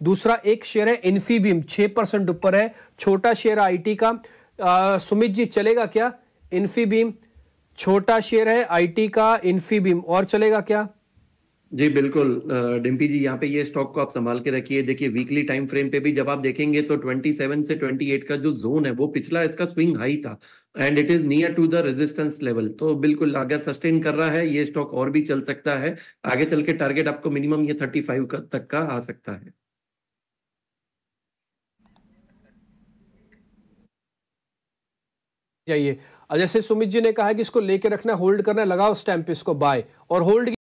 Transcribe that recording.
दूसरा एक शेयर है इन्फीबीम छह परसेंट ऊपर है। छोटा शेयर आईटी का। आ, सुमित जी चलेगा क्या? इन्फीबीम छोटा शेयर है आईटी का इन्फीबीम और चलेगा क्या? जी बिल्कुल। डिम्पी जी यहाँ पे ये स्टॉक को आप संभाल के रखिए। देखिए वीकली टाइम फ्रेम पे भी जब आप देखेंगे तो 27 से 28 का जो जोन है वो पिछला इसका स्विंग हाई था and it is near to the resistance level तो बिल्कुल अगर सस्टेन कर रहा है ये स्टॉक और भी चल सकता है। आगे चल के टारगेट आपको मिनिमम ये 35 का, तक का आ सकता है। जाइए। जैसे सुमित जी ने कहा कि इसको लेके रखना, होल्ड करना, लगाओ स्टैंप इसको, बाय। और होल्ड